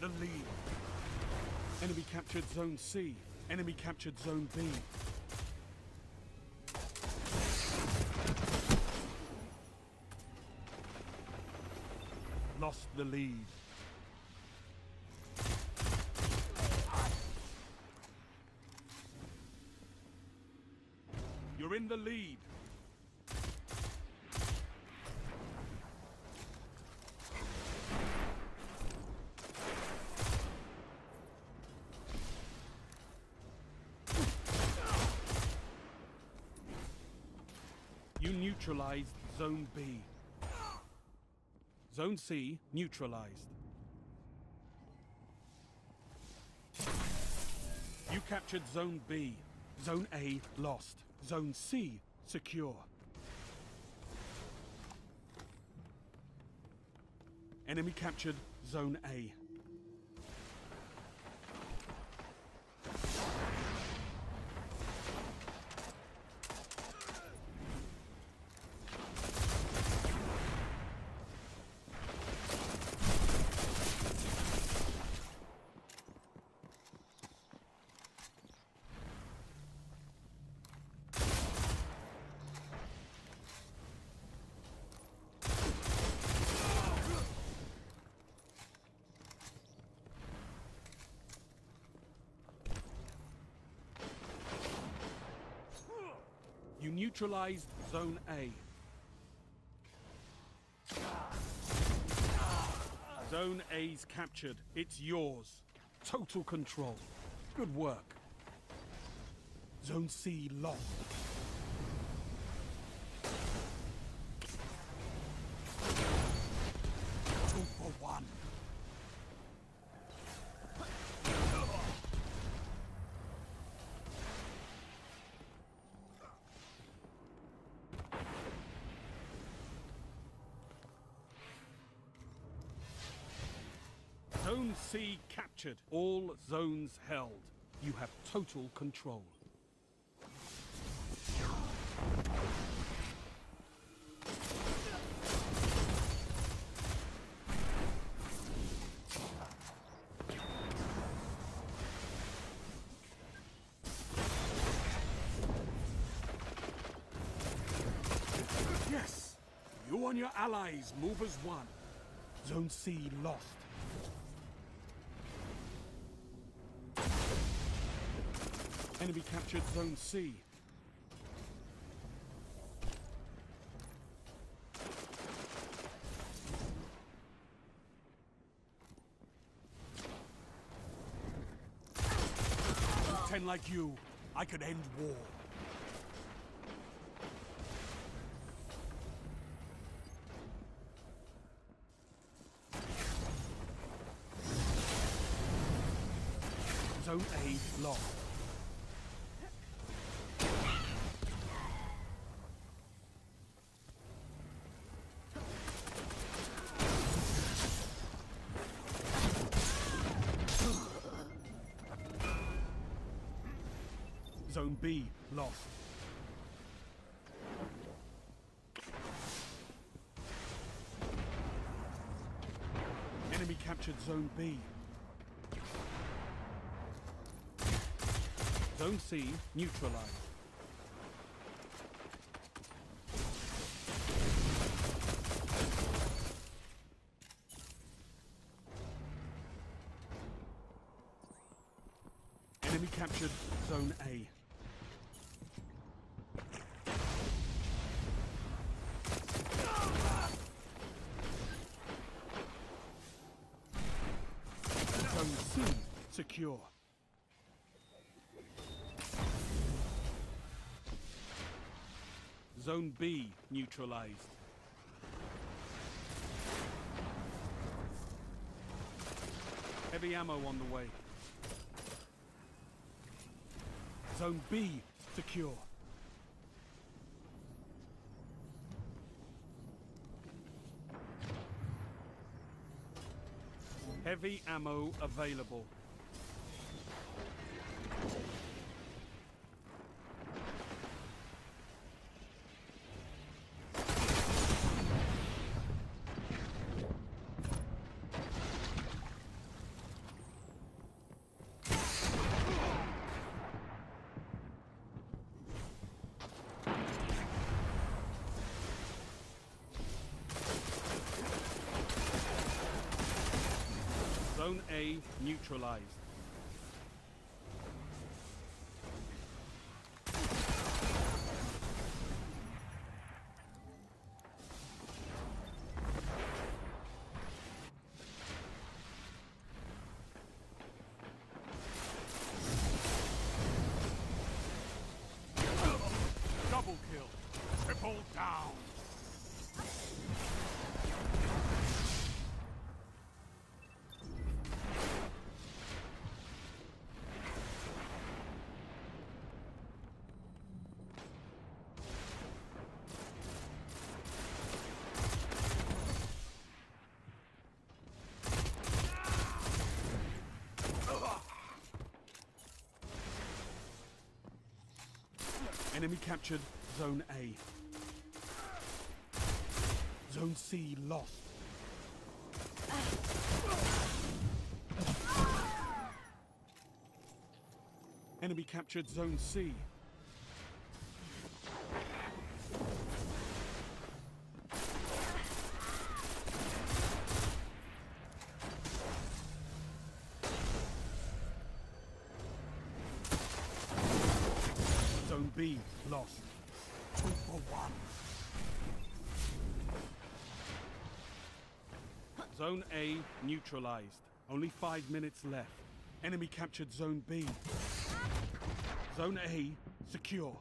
the lead. Enemy captured Zone C. Enemy captured Zone B. Lost the lead. You're in the lead. You neutralized Zone B. Zone C neutralized. You captured Zone B. Zone A lost. Zone C secure. Enemy captured Zone A. You neutralized Zone A. Zone A's captured. It's yours. Total control. Good work. Zone C lost. Two for one. C captured. All zones held. You have total control. Yes! You and your allies move as one. Zone C lost. Enemy captured Zone C. Ten like you, I could end war. Zone A lost. Zone B lost. Enemy captured Zone B. Zone C neutralized. Enemy captured Zone A. Zone C secure. Zone B neutralized. Heavy ammo on the way. Zone B secure. Heavy ammo available. Zone A neutralized. Enemy captured Zone A. Zone C lost. Enemy captured Zone C. Zone lost. Two for one. Zone A neutralized. Only five minutes left. Enemy captured Zone B. Zone A secure.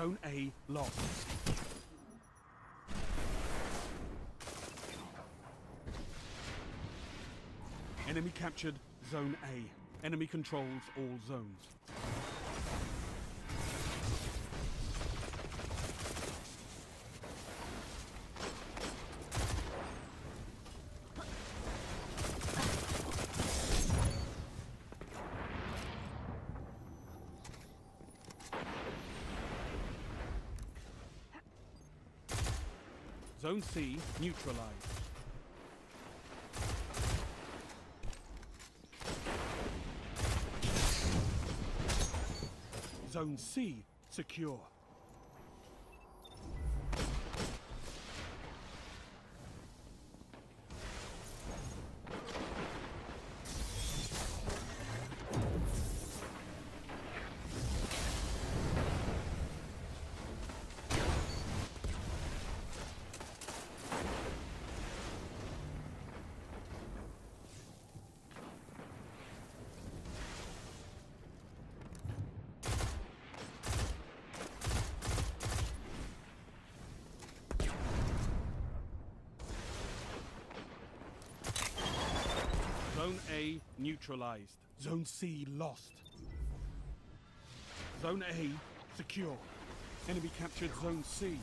Zone A lost. Enemy captured Zone A. Enemy controls all zones. Zone C neutralized. Zone C secure. Neutralized. Zone C lost. Zone A secure. Enemy captured Zone C.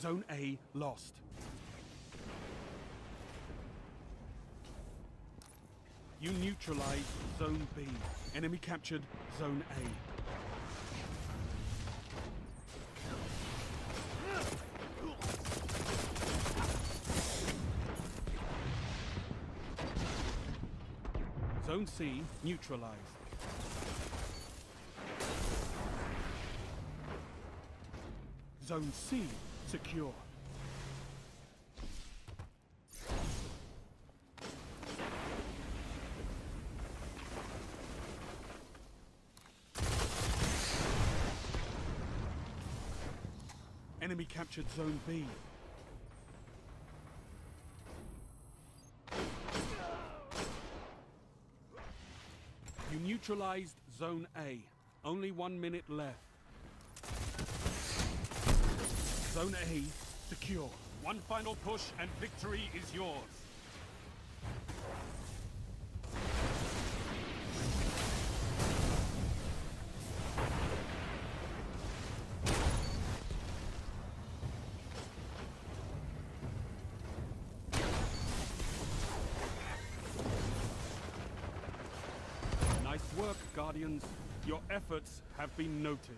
Zone A lost. You neutralize Zone B. Enemy captured Zone A. Zone C neutralized. Zone C secure. Enemy captured Zone B. You neutralized Zone A. Only one minute left. Zone A secure. One final push and victory is yours. Nice work, Guardians. Your efforts have been noted.